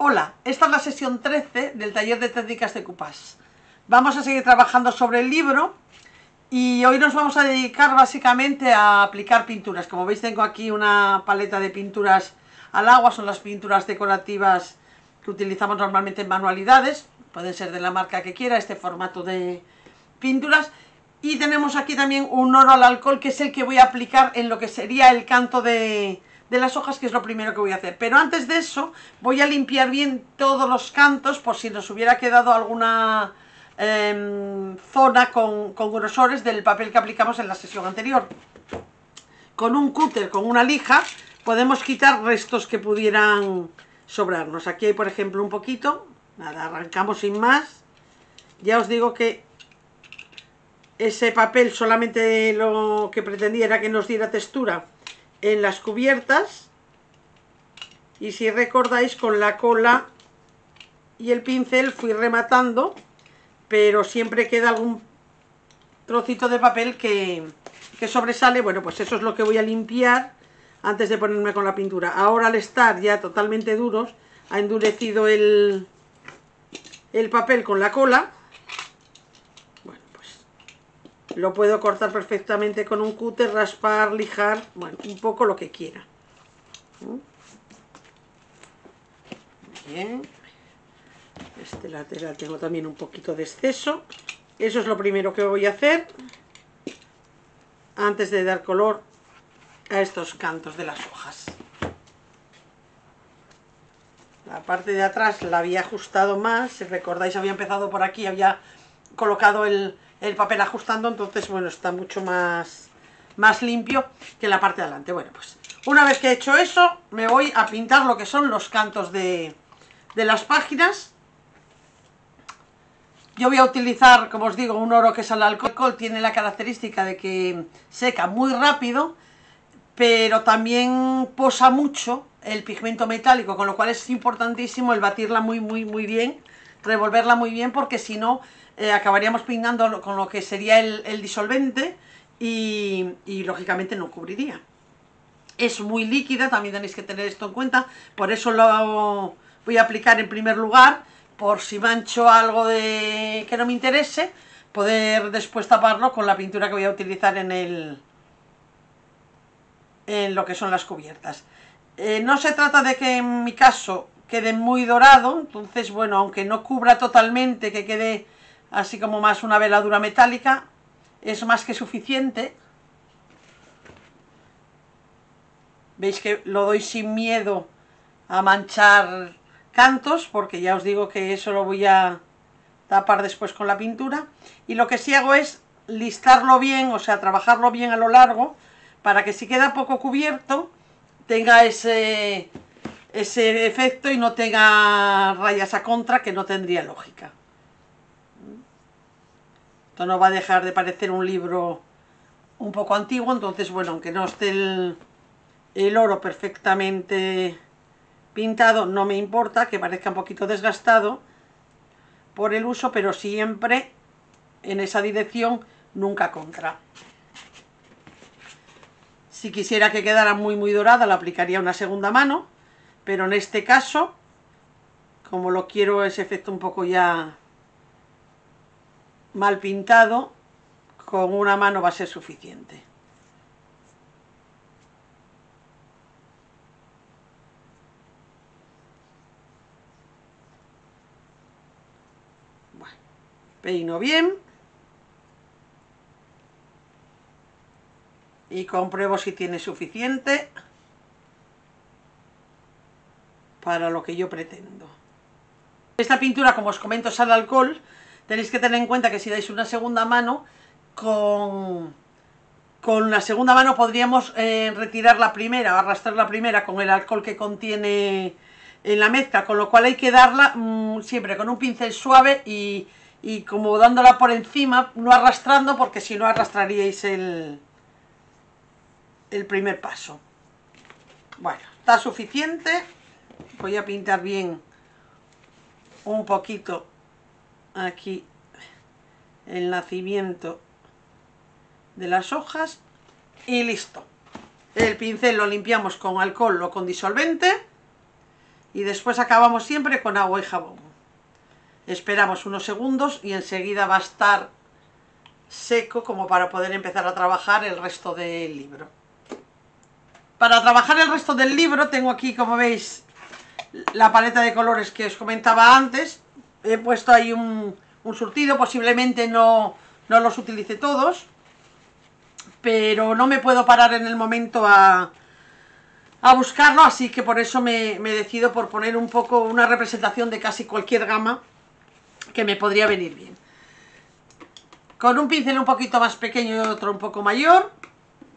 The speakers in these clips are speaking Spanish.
Hola, esta es la sesión 13 del taller de técnicas de coupage. Vamos a seguir trabajando sobre el libro y hoy nos vamos a dedicar básicamente a aplicar pinturas. Como veis tengo aquí una paleta de pinturas al agua, son las pinturas decorativas que utilizamos normalmente en manualidades, pueden ser de la marca que quiera, este formato de pinturas. Y tenemos aquí también un oro al alcohol que es el que voy a aplicar en lo que sería el canto de, de las hojas, que es lo primero que voy a hacer. Pero antes de eso, voy a limpiar bien todos los cantos, por si nos hubiera quedado alguna em, zona con, con grosores del papel que aplicamos en la sesión anterior. Con un cúter, con una lija, podemos quitar restos que pudieran sobrarnos. Aquí hay, por ejemplo, un poquito. Nada, arrancamos sin más. Ya os digo que ese papel solamente lo que pretendía era que nos diera textura en las cubiertas y si recordáis con la cola y el pincel fui rematando pero siempre queda algún trocito de papel que, que sobresale, bueno pues eso es lo que voy a limpiar antes de ponerme con la pintura. Ahora al estar ya totalmente duros, ha endurecido el, el papel con la cola. Bueno, pues lo puedo cortar perfectamente con un cúter, raspar, lijar, bueno, un poco lo que quiera. Bien. Este lateral tengo también un poquito de exceso. Eso es lo primero que voy a hacer antes de dar color a estos cantos de las hojas. La parte de atrás la había ajustado más, si recordáis había empezado por aquí, había colocado el, papel ajustando, entonces bueno, está mucho más, más limpio que la parte de adelante. Bueno, pues una vez que he hecho eso, me voy a pintar lo que son los cantos de, de las páginas. Yo voy a utilizar, como os digo, un oro que es al alcohol, tiene la característica de que seca muy rápido, pero también posa mucho el pigmento metálico, con lo cual es importantísimo el batirla muy, muy, muy bien, revolverla muy bien, porque si no eh, acabaríamos pintando con lo que sería el, disolvente y, lógicamente no cubriría. Es muy líquida, también tenéis que tener esto en cuenta, por eso lo voy a aplicar en primer lugar, por si mancho algo de que no me interese, poder después taparlo con la pintura que voy a utilizar en el, en lo que son las cubiertas. Eh, no se trata de que en mi caso quede muy dorado, entonces bueno, aunque no cubra totalmente, que quede así como más una veladura metálica, es más que suficiente. Veis que lo doy sin miedo a manchar cantos, porque ya os digo que eso lo voy a tapar después con la pintura. Y lo que sí hago es listarlo bien, o sea, trabajarlo bien a lo largo, para que si queda poco cubierto tenga ese, ese efecto y no tenga rayas a contra que no tendría lógica. Esto no va a dejar de parecer un libro un poco antiguo, entonces bueno, aunque no esté el, el oro perfectamente pintado, no me importa que parezca un poquito desgastado por el uso, pero siempre en esa dirección, nunca contra. Si quisiera que quedara muy muy dorada, la aplicaría una segunda mano, pero en este caso, como lo quiero ese efecto un poco ya mal pintado, con una mano va a ser suficiente. Peino bien. y compruebo si tiene suficiente para lo que yo pretendo. Esta pintura, como os comento, es al alcohol. Tenéis que tener en cuenta que si dais una segunda mano, con, con la segunda mano podríamos eh, retirar la primera, arrastrar la primera con el alcohol que contiene en la mezcla, con lo cual hay que darla mm, siempre con un pincel suave y, y como dándola por encima, no arrastrando, porque si no arrastraríais el, el primer paso. Bueno, está suficiente. Voy a pintar bien un poquito aquí el nacimiento de las hojas y listo. El pincel lo limpiamos con alcohol o con disolvente y después acabamos siempre con agua y jabón. Esperamos unos segundos y enseguida va a estar seco como para poder empezar a trabajar el resto del libro. Para trabajar el resto del libro tengo aquí, como veis, la paleta de colores que os comentaba antes. He puesto ahí un, surtido, posiblemente no, no, los utilice todos. Pero no me puedo parar en el momento a, a buscarlo, así que por eso me, me decido por poner un poco una representación de casi cualquier gama que me podría venir bien. Con un pincel un poquito más pequeño y otro un poco mayor,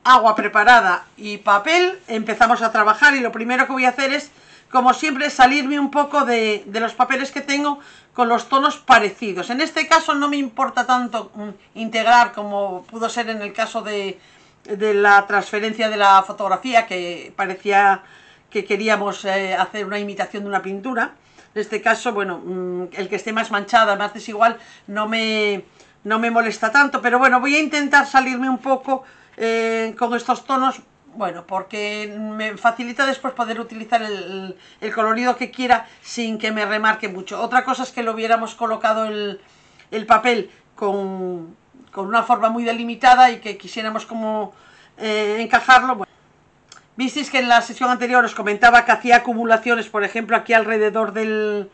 agua preparada y papel, empezamos a trabajar y lo primero que voy a hacer es, como siempre, salirme un poco de, los papeles que tengo con los tonos parecidos. En este caso no me importa tanto mm, integrar como pudo ser en el caso de, la transferencia de la fotografía, que parecía que queríamos eh, hacer una imitación de una pintura. En este caso, bueno, mm, el que esté más manchada, más desigual, no me, no me molesta tanto, pero bueno, voy a intentar salirme un poco eh, con estos tonos, bueno, porque me facilita después poder utilizar el, colorido que quiera sin que me remarque mucho. Otra cosa es que lo hubiéramos colocado el, papel con, una forma muy delimitada y que quisiéramos como eh, encajarlo. Bueno. Visteis que en la sesión anterior os comentaba que hacía acumulaciones, por ejemplo, aquí alrededor del,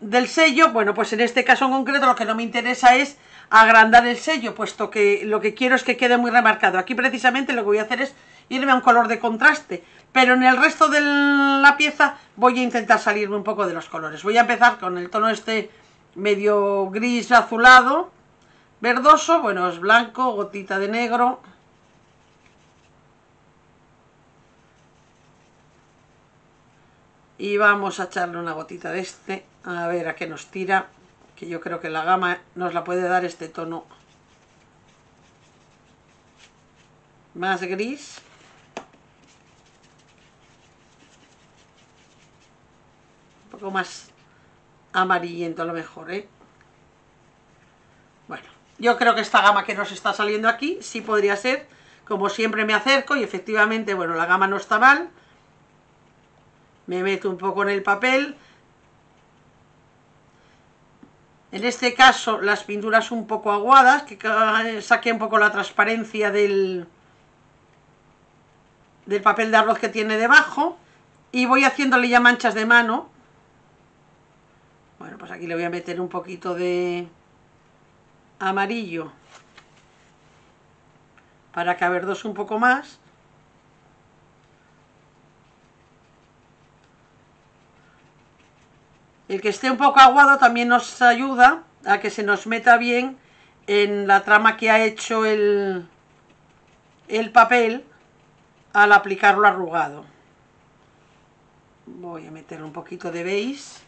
del sello. Bueno, pues en este caso en concreto lo que no me interesa es agrandar el sello, puesto que lo que quiero es que quede muy remarcado. Aquí precisamente lo que voy a hacer es irme a un color de contraste, pero en el resto de la pieza voy a intentar salirme un poco de los colores. Voy a empezar con el tono este medio gris azulado, verdoso, bueno, es blanco, gotita de negro. Y vamos a echarle una gotita de este, a ver a qué nos tira que yo creo que la gama nos la puede dar este tono más gris poco más amarillento a lo mejor ¿eh? bueno yo creo que esta gama que nos está saliendo aquí sí podría ser como siempre me acerco y efectivamente bueno la gama no está mal me meto un poco en el papel En este caso las pinturas un poco aguadas, que saque un poco la transparencia del, del papel de arroz que tiene debajo. Y voy haciéndole ya manchas de mano. Bueno, pues aquí le voy a meter un poquito de amarillo para que averdose un poco más. El que esté un poco aguado también nos ayuda a que se nos meta bien en la trama que ha hecho el, el papel al aplicarlo arrugado. Voy a meter un poquito de beige.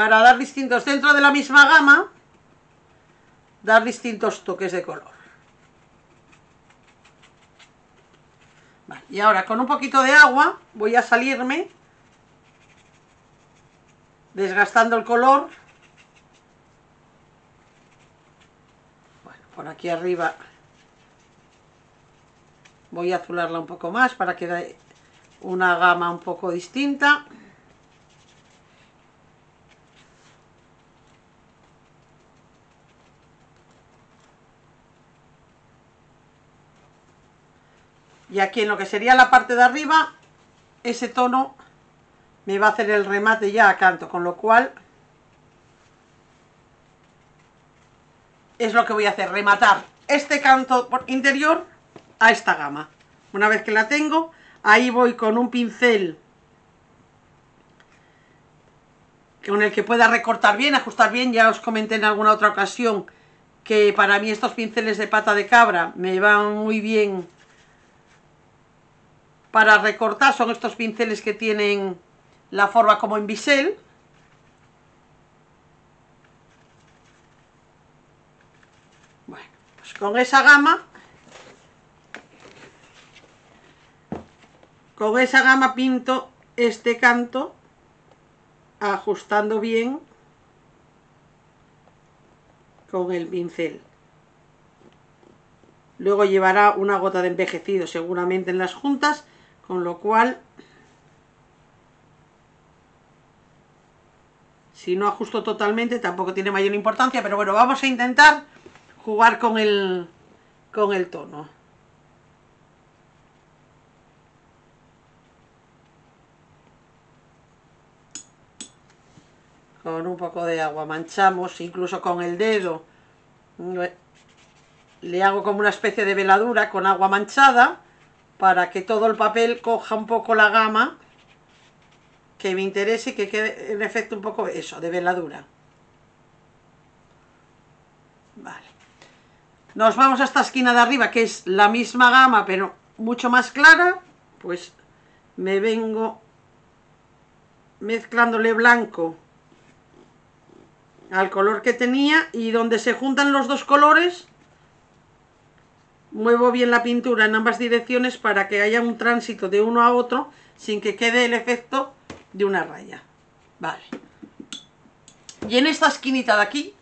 Para dar distintos, dentro de la misma gama, dar distintos toques de color. y ahora con un poquito de agua voy a salirme desgastando el color. Bueno, por aquí arriba voy a azularla un poco más para que dé una gama un poco distinta. Y aquí en lo que sería la parte de arriba ese tono me va a hacer el remate ya a canto con lo cual es lo que voy a hacer, rematar este canto interior a esta gama. Una vez que la tengo ahí voy con un pincel con el que pueda recortar bien, ajustar bien. Ya os comenté en alguna otra ocasión que para mí estos pinceles de pata de cabra me van muy bien para recortar son estos pinceles que tienen la forma como en bisel. Bueno, pues con esa gama, con esa gama pinto este canto ajustando bien con el pincel. Luego llevará una gota de envejecido seguramente en las juntas Con lo cual, si no ajusto totalmente, tampoco tiene mayor importancia, pero bueno, vamos a intentar jugar con el, con el tono. Con un poco de agua manchamos, incluso con el dedo. Le hago como una especie de veladura con agua manchada para que todo el papel coja un poco la gama que me interese y que quede en efecto un poco eso, de veladura. Vale. Nos vamos a esta esquina de arriba, que es la misma gama, pero mucho más clara. Pues me vengo mezclándole blanco al color que tenía y donde se juntan los dos colores muevo bien la pintura en ambas direcciones para que haya un tránsito de uno a otro sin que quede el efecto de una raya. Vale. Y en esta esquinita de aquí,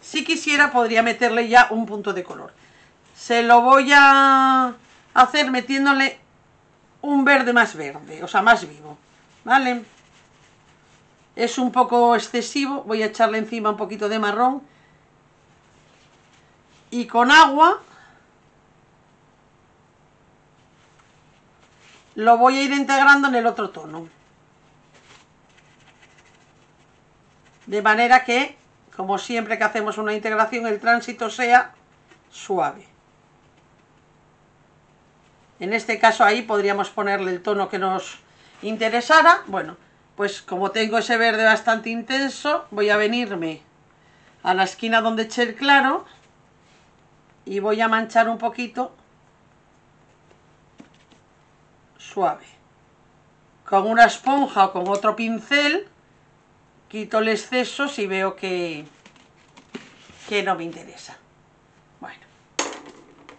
si quisiera, podría meterle ya un punto de color. Se lo voy a hacer metiéndole un verde más verde, o sea, más vivo. ¿Vale? Es un poco excesivo, voy a echarle encima un poquito de marrón. Y con agua lo voy a ir integrando en el otro tono. De manera que, como siempre que hacemos una integración, el tránsito sea suave. En este caso ahí podríamos ponerle el tono que nos interesara. Bueno, pues como tengo ese verde bastante intenso, voy a venirme a la esquina donde eché el claro y voy a manchar un poquito suave. Con una esponja o con otro pincel quito el exceso si veo que, que no me interesa. Bueno,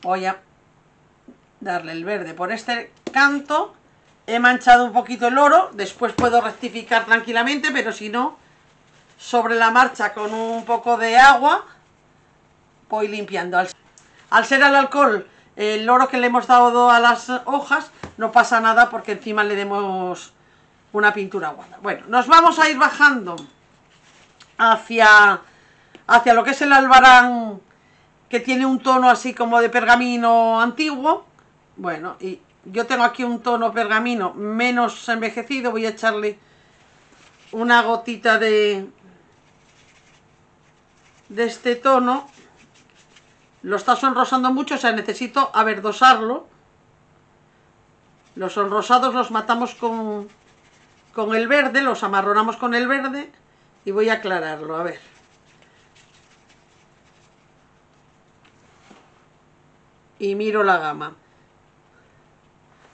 voy a darle el verde por este canto. He manchado un poquito el oro, después puedo rectificar tranquilamente, pero si no, sobre la marcha con un poco de agua voy limpiando. Al ser el alcohol el oro que le hemos dado a las hojas, no pasa nada porque encima le demos una pintura aguada. Bueno, nos vamos a ir bajando hacia, hacia lo que es el albarán que tiene un tono así como de pergamino antiguo. Bueno, y yo tengo aquí un tono pergamino menos envejecido, voy a echarle una gotita de, de este tono. Lo está sonrosando mucho, o sea, necesito averdosarlo. Los sonrosados los matamos con, con el verde, los amarronamos con el verde y voy a aclararlo, a ver. Y miro la gama.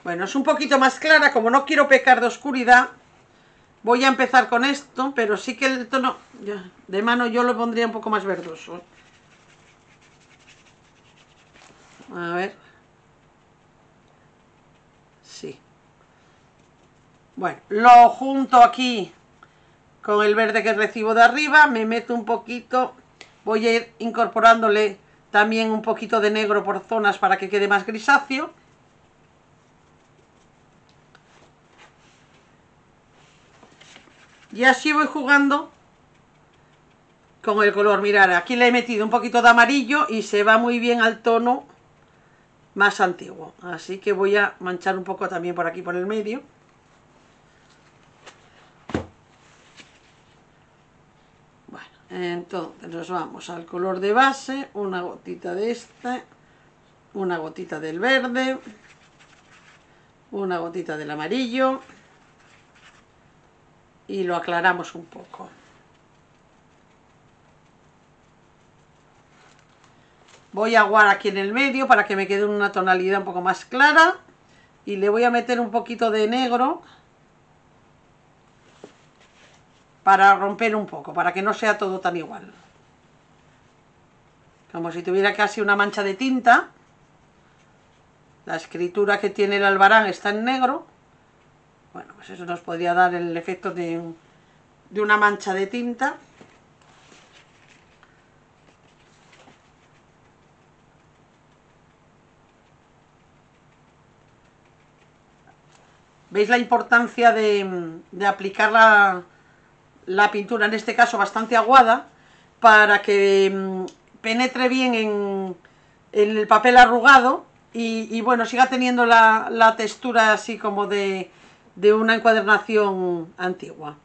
Bueno, es un poquito más clara, como no quiero pecar de oscuridad, voy a empezar con esto, pero sí que el tono de mano yo lo pondría un poco más verdoso. A ver. Sí. Bueno, lo junto aquí con el verde que recibo de arriba, me meto un poquito, voy a ir incorporándole también un poquito de negro por zonas para que quede más grisáceo. Y así voy jugando con el color. Mirar, aquí le he metido un poquito de amarillo y se va muy bien al tono más antiguo. Así que voy a manchar un poco también por aquí por el medio. entonces nos vamos al color de base, una gotita de este, una gotita del verde, una gotita del amarillo y lo aclaramos un poco. Voy a aguar aquí en el medio para que me quede una tonalidad un poco más clara y le voy a meter un poquito de negro para romper un poco, para que no sea todo tan igual. Como si tuviera casi una mancha de tinta. La escritura que tiene el albarán está en negro. Bueno, pues eso nos podría dar el efecto de, de una mancha de tinta. ¿Veis la importancia de, aplicar la, pintura, en este caso bastante aguada, para que mm, penetre bien en, el papel arrugado y, bueno, siga teniendo la, textura así como de, una encuadernación antigua.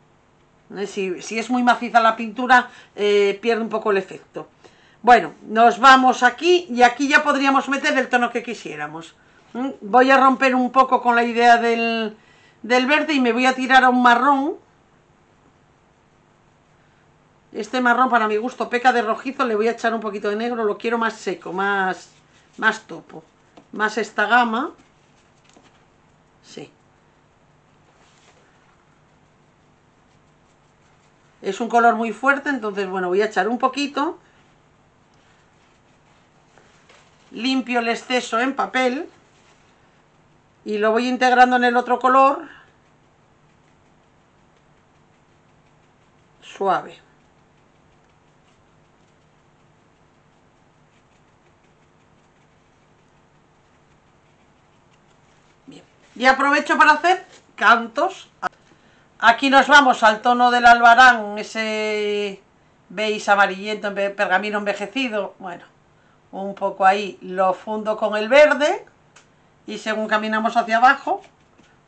¿Eh? Si, es muy maciza la pintura, eh, pierde un poco el efecto. Bueno, nos vamos aquí y aquí ya podríamos meter el tono que quisiéramos. ¿Mm? Voy a romper un poco con la idea del, del verde y me voy a tirar a un marrón. Este marrón para mi gusto peca de rojizo, le voy a echar un poquito de negro, lo quiero más seco, más, más topo. Más esta gama. Sí. Es un color muy fuerte, entonces bueno, voy a echar un poquito. Limpio el exceso en papel y lo voy integrando en el otro color. Suave. Bien. y aprovecho para hacer cantos. Aquí nos vamos al tono del albarán ese veis amarillento pergamino envejecido. Bueno un poco ahí lo fundo con el verde y según caminamos hacia abajo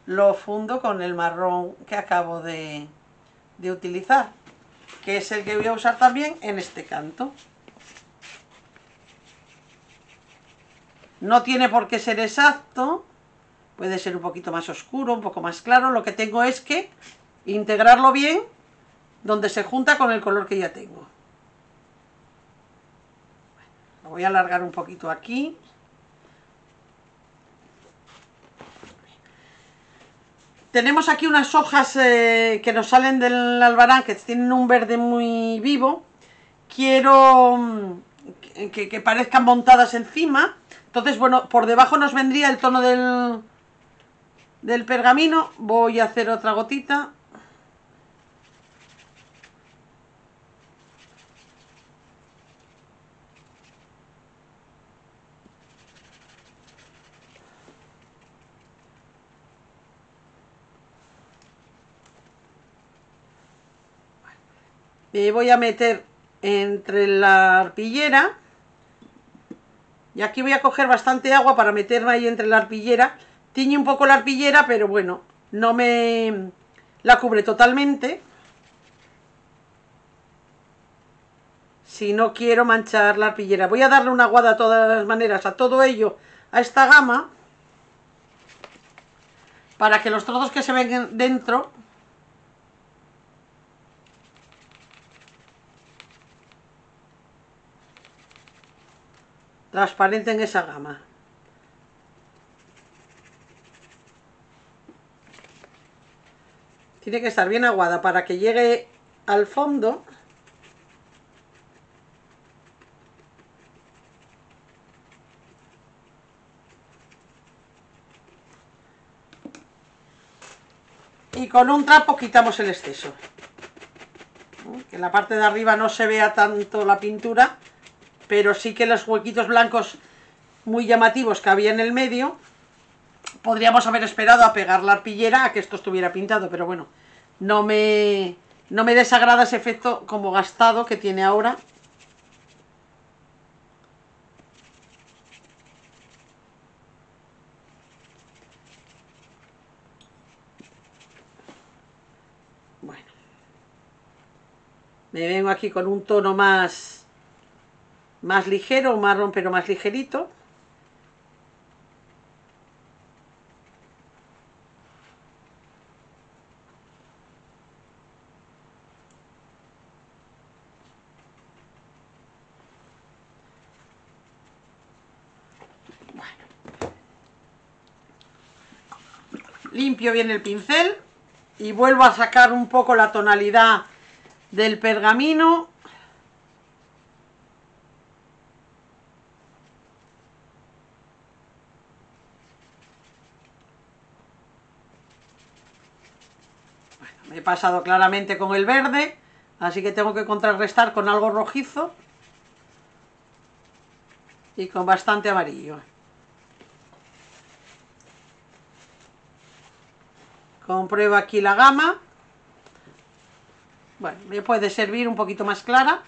lo fundo con el marrón que acabo de, utilizar que es el que voy a usar también en este canto. No tiene por qué ser exacto puede ser un poquito más oscuro, un poco más claro lo que tengo es que integrarlo bien donde se junta con el color que ya tengo. Lo voy a alargar un poquito aquí Tenemos aquí unas hojas eh, que nos salen del albarán, que tienen un verde muy vivo. Quiero mm, que, parezcan montadas encima. Entonces, bueno, por debajo nos vendría el tono del, del pergamino. Voy a hacer otra gotita. Voy a meter entre la arpillera. Y aquí voy a coger bastante agua para meterme ahí entre la arpillera. Tiñe un poco la arpillera pero bueno no me la cubre totalmente. Si no quiero manchar la arpillera. Voy a darle una aguada de todas maneras a todo ello a esta gama para que los trozos que se ven dentro transparente en esa gama. Tiene que estar bien aguada para que llegue al fondo. Y con un trapo quitamos el exceso. Que en la parte de arriba no se vea tanto la pintura pero sí que los huequitos blancos muy llamativos que había en el medio, podríamos haber esperado a pegar la arpillera a que esto estuviera pintado, pero bueno, no me, no me desagrada ese efecto como gastado que tiene ahora. Bueno, me vengo aquí con un tono más más ligero, marrón pero más ligerito. Limpio bien el pincel y vuelvo a sacar un poco la tonalidad del pergamino he pasado claramente con el verde, así que tengo que contrarrestar con algo rojizo y con bastante amarillo. Compruebo aquí la gama. Bueno, me puede servir un poquito más clara.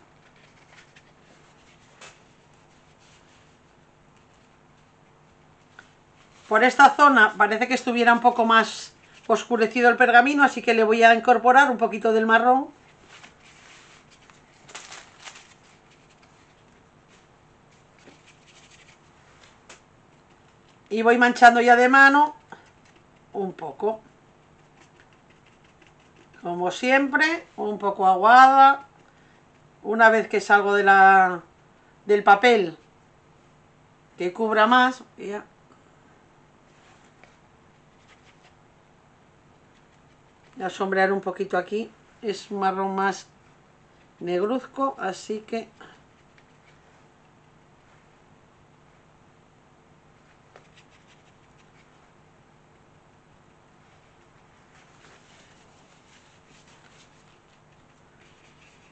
Por esta zona parece que estuviera un poco más oscurecido el pergamino, así que le voy a incorporar un poquito del marrón. Y voy manchando ya de mano un poco. Como siempre, un poco aguada. Una vez que salgo de la, del papel que cubra más, ya. A sombrear un poquito aquí. Es marrón más negruzco, así que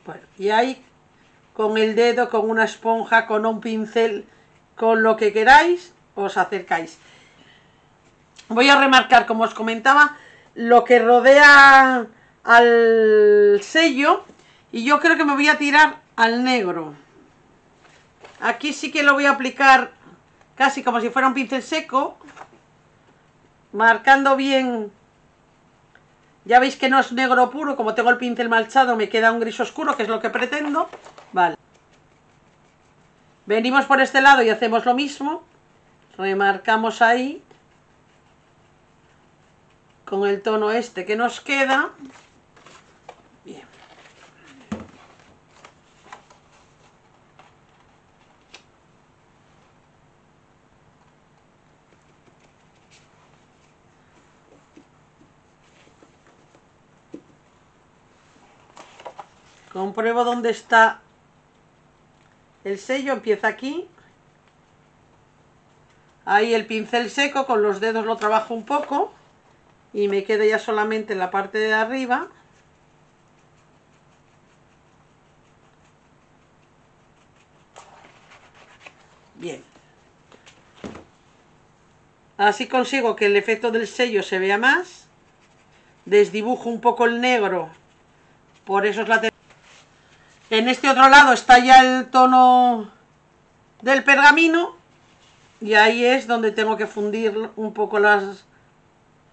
Bueno, y ahí con el dedo, con una esponja, con un pincel, con lo que queráis, os acercáis. Voy a remarcar, como os comentaba, lo que rodea al sello y yo creo que me voy a tirar al negro. Aquí sí que lo voy a aplicar casi como si fuera un pincel seco, marcando bien ya veis que no es negro puro, como tengo el pincel manchado me queda un gris oscuro, que es lo que pretendo. Vale. Venimos por este lado y hacemos lo mismo. Remarcamos ahí. Con el tono este que nos queda. Bien. compruebo dónde está el sello, empieza aquí, ahí el pincel seco, con los dedos lo trabajo un poco y me queda ya solamente en la parte de arriba, bien, así consigo que el efecto del sello se vea más, desdibujo un poco el negro, por eso es la en este otro lado está ya el tono del pergamino. Y ahí es donde tengo que fundir un poco las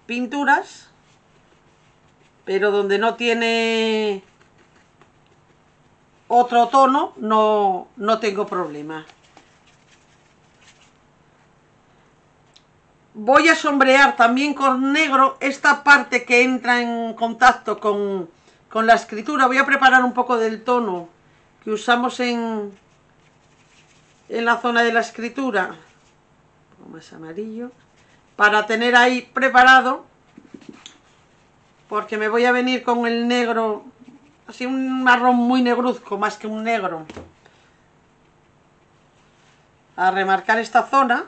pinturas, pero donde no tiene otro tono no, no tengo problema. Voy a sombrear también con negro esta parte que entra en contacto con con la escritura voy a preparar un poco del tono que usamos en, en la zona de la escritura. Más amarillo. Para tener ahí preparado. Porque me voy a venir con el negro. Así un marrón muy negruzco, más que un negro. A remarcar esta zona.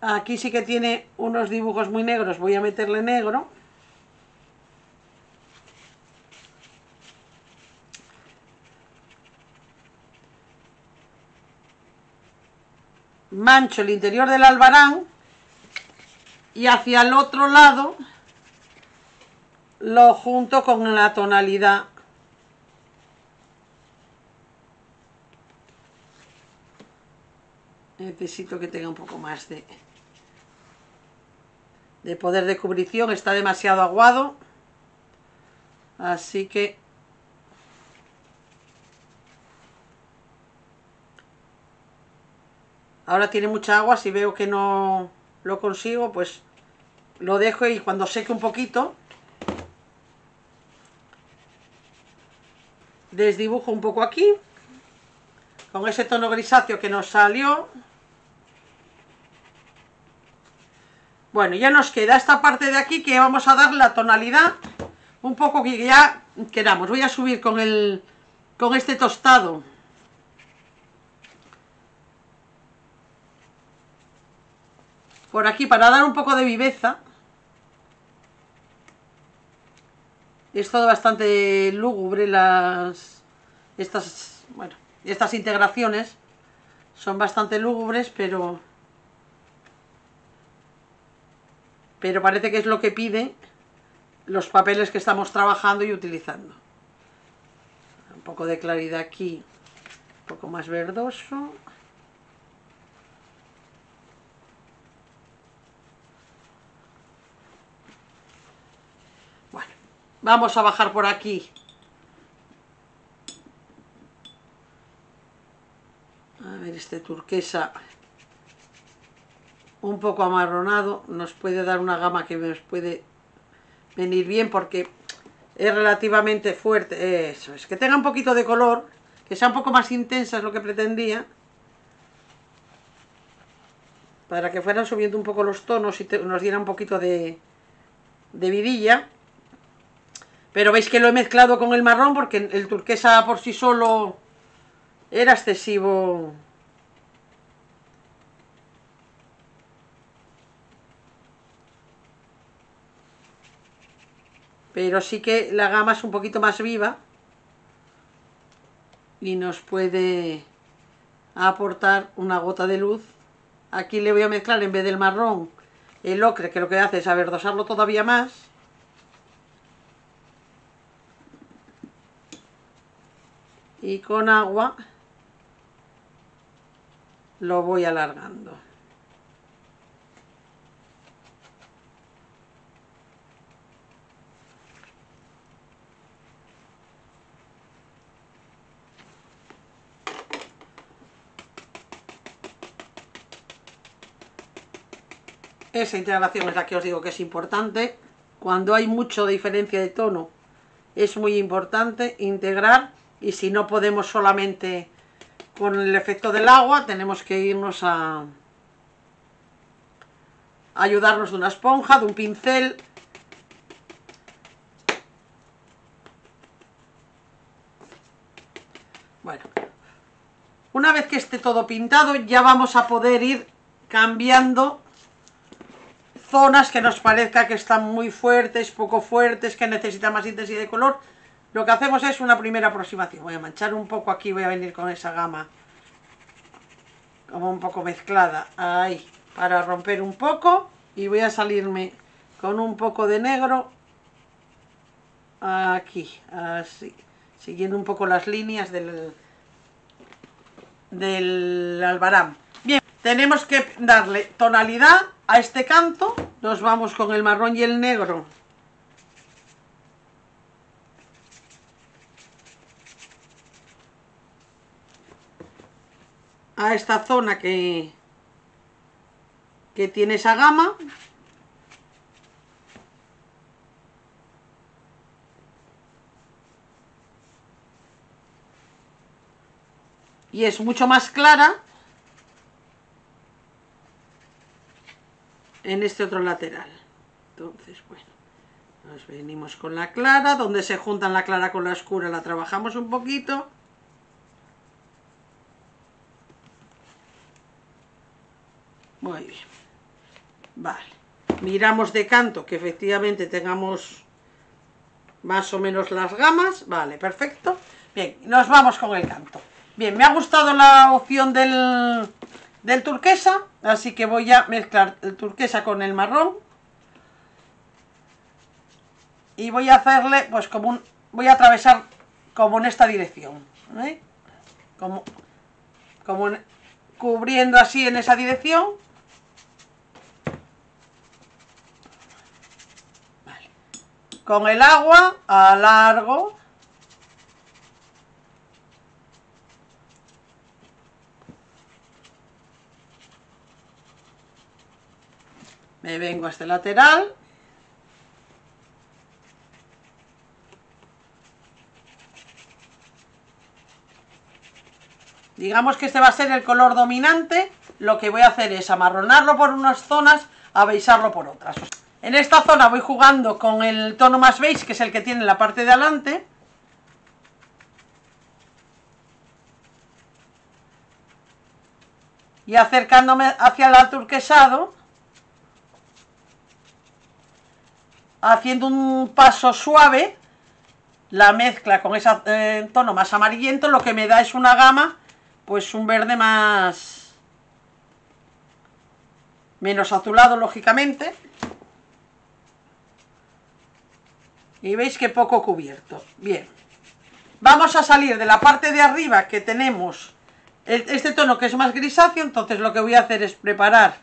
Aquí sí que tiene unos dibujos muy negros. Voy a meterle negro. Mancho el interior del albarán y hacia el otro lado lo junto con la tonalidad. Necesito que tenga un poco más de de poder de cubrición está demasiado aguado así que Ahora tiene mucha agua, si veo que no lo consigo, pues lo dejo y cuando seque un poquito, desdibujo un poco aquí, con ese tono grisáceo que nos salió. Bueno, ya nos queda esta parte de aquí que vamos a dar la tonalidad un poco que ya queramos. Voy a subir con, el, con este tostado por aquí para dar un poco de viveza. Es todo bastante lúgubre las estas, bueno, estas integraciones son bastante lúgubres, pero pero parece que es lo que pide los papeles que estamos trabajando y utilizando. Un poco de claridad aquí, un poco más verdoso. Vamos a bajar por aquí. A ver, este turquesa un poco amarronado nos puede dar una gama que nos puede venir bien porque es relativamente fuerte, eso es, que tenga un poquito de color, que sea un poco más intensa es lo que pretendía, para que fueran subiendo un poco los tonos y nos diera un poquito de, de vidilla, pero veis que lo he mezclado con el marrón porque el turquesa por sí solo era excesivo pero sí que la gama es un poquito más viva y nos puede aportar una gota de luz. Aquí le voy a mezclar en vez del marrón el ocre, que lo que hace es averdosarlo todavía más. Y con agua lo voy alargando. Esa integración es la que os digo que es importante. Cuando hay mucho diferencia de tono, es muy importante integrar. Y si no podemos solamente con el efecto del agua, tenemos que irnos a, ayudarnos de una esponja, de un pincel. Bueno, una vez que esté todo pintado, ya vamos a poder ir cambiando zonas que nos parezca que están muy fuertes, poco fuertes, que necesitan más intensidad de color, lo que hacemos es una primera aproximación. Voy a manchar un poco aquí, voy a venir con esa gama como un poco mezclada, ahí, para romper un poco y voy a salirme con un poco de negro aquí, así, siguiendo un poco las líneas del, del albarán. Bien, tenemos que darle tonalidad a este canto nos vamos con el marrón y el negro. A esta zona que, que tiene esa gama. Y es mucho más clara en este otro lateral. Entonces, bueno, nos venimos con la clara, donde se juntan la clara con la oscura la trabajamos un poquito. Muy bien. Vale. Miramos de canto que efectivamente tengamos más o menos las gamas. Vale, perfecto. Bien, nos vamos con el canto. Bien, me ha gustado la opción del, del turquesa, así que voy a mezclar el turquesa con el marrón y voy a hacerle pues como un, voy a atravesar como en esta dirección ¿eh? como, como cubriendo así en esa dirección con el agua alargo. Me vengo a este lateral. Digamos que este va a ser el color dominante. Lo que voy a hacer es amarronarlo por unas zonas a beisarlo por otras en esta zona voy jugando con el tono más beige que es el que tiene la parte de adelante y acercándome hacia el turquesado haciendo un paso suave, la mezcla con ese eh, tono más amarillento, lo que me da es una gama, pues un verde más... menos azulado, lógicamente. Y veis que poco cubierto. Bien. Vamos a salir de la parte de arriba que tenemos este tono que es más grisáceo, entonces lo que voy a hacer es preparar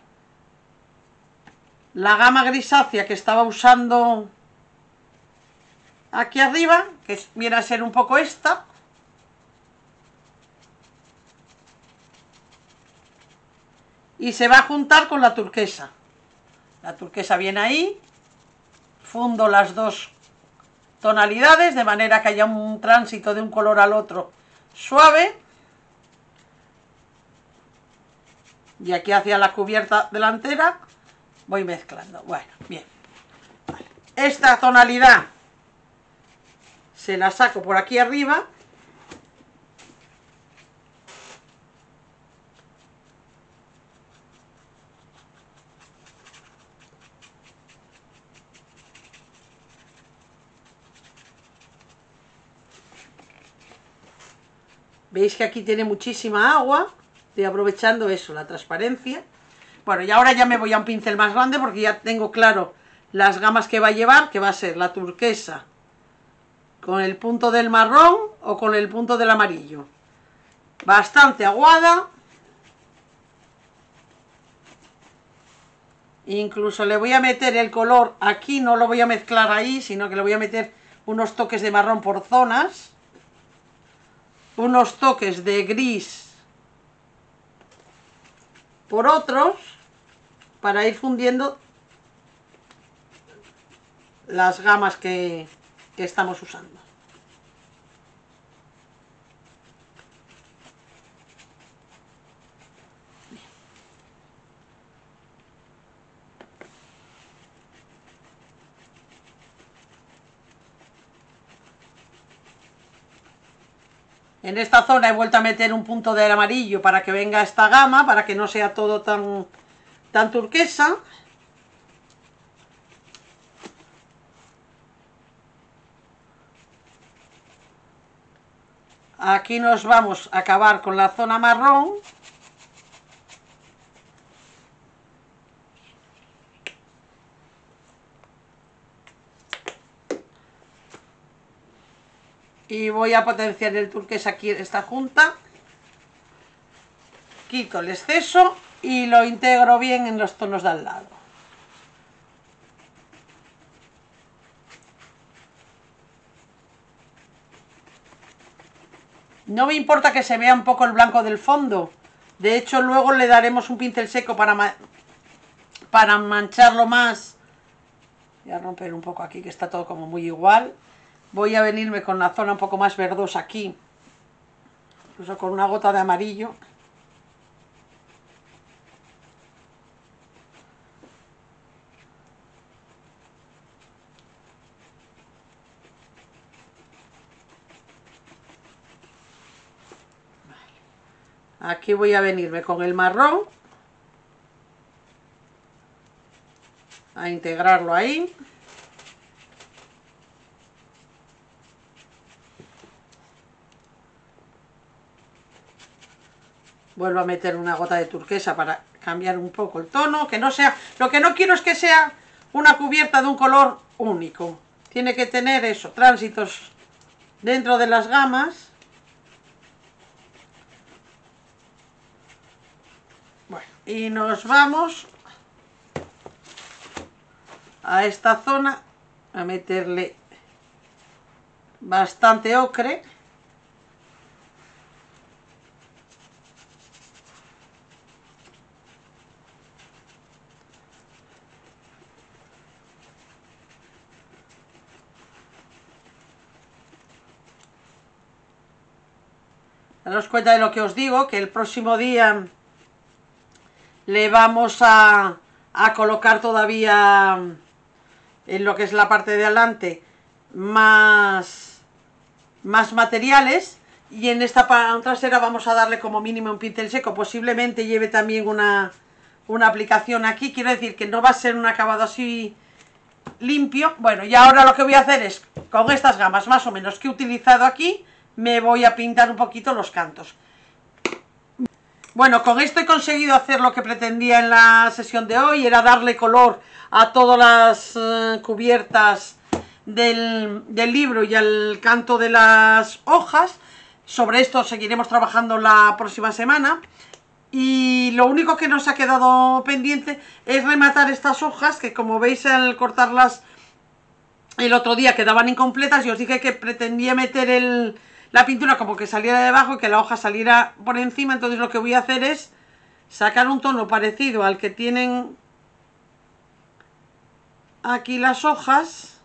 la gama grisácea que estaba usando aquí arriba, que viene a ser un poco esta. Y se va a juntar con la turquesa. La turquesa viene ahí, fundo las dos tonalidades de manera que haya un tránsito de un color al otro suave. Y aquí hacia la cubierta delantera voy mezclando. Bueno, bien. Esta tonalidad se la saco por aquí arriba. Veis que aquí tiene muchísima agua. Estoy aprovechando eso, la transparencia. Bueno, y ahora ya me voy a un pincel más grande porque ya tengo claro las gamas que va a llevar, que va a ser la turquesa con el punto del marrón o con el punto del amarillo. Bastante aguada. Incluso le voy a meter el color aquí, no lo voy a mezclar ahí, sino que le voy a meter unos toques de marrón por zonas. Unos toques de gris por otros para ir fundiendo las gamas que, que estamos usando. En esta zona he vuelto a meter un punto de amarillo para que venga esta gama, para que no sea todo tan, tan turquesa. Aquí nos vamos a acabar con la zona marrón. Y voy a potenciar el turquesa aquí en esta junta. Quito el exceso y lo integro bien en los tonos de al lado. No me importa que se vea un poco el blanco del fondo. De hecho luego le daremos un pincel seco para, para mancharlo más. Voy a romper un poco aquí que está todo como muy igual voy a venirme con la zona un poco más verdosa aquí, incluso con una gota de amarillo. Aquí voy a venirme con el marrón a integrarlo ahí. Vuelvo a meter una gota de turquesa para cambiar un poco el tono, que no sea, lo que no quiero es que sea una cubierta de un color único, tiene que tener eso, tránsitos dentro de las gamas, bueno, y nos vamos a esta zona a meterle bastante ocre, daros cuenta de lo que os digo, que el próximo día le vamos a, colocar todavía en lo que es la parte de adelante más, más materiales. Y en esta trasera vamos a darle como mínimo un pincel seco, posiblemente lleve también una, una aplicación aquí, quiero decir que no va a ser un acabado así limpio, bueno y ahora lo que voy a hacer es con estas gamas más o menos que he utilizado aquí me voy a pintar un poquito los cantos. Bueno, con esto he conseguido hacer lo que pretendía en la sesión de hoy, era darle color a todas las eh, cubiertas del, del libro y al canto de las hojas. Sobre esto seguiremos trabajando la próxima semana. Y lo único que nos ha quedado pendiente es rematar estas hojas que como veis al cortarlas el otro día quedaban incompletas y os dije que pretendía meter el, la pintura como que saliera debajo y que la hoja saliera por encima. Entonces lo que voy a hacer es sacar un tono parecido al que tienen aquí las hojas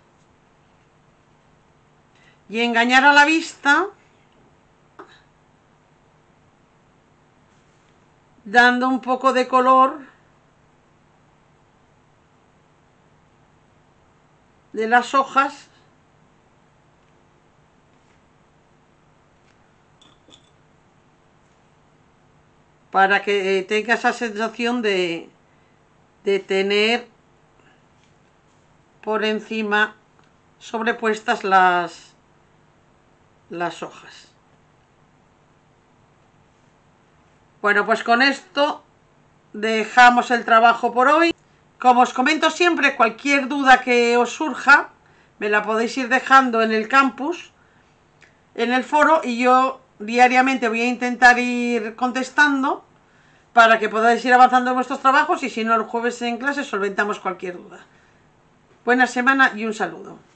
y engañar a la vista dando un poco de color de las hojas para que tenga esa sensación de, de tener por encima sobrepuestas las, las hojas. Bueno, pues con esto dejamos el trabajo por hoy. Como os comento siempre, cualquier duda que os surja, me la podéis ir dejando en el campus, en el foro, y yo diariamente voy a intentar ir contestando para que podáis ir avanzando en vuestros trabajos y si no el jueves en clase solventamos cualquier duda. Buena semana y un saludo.